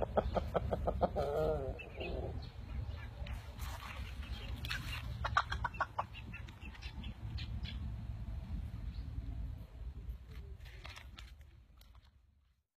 Ha ha ha ha.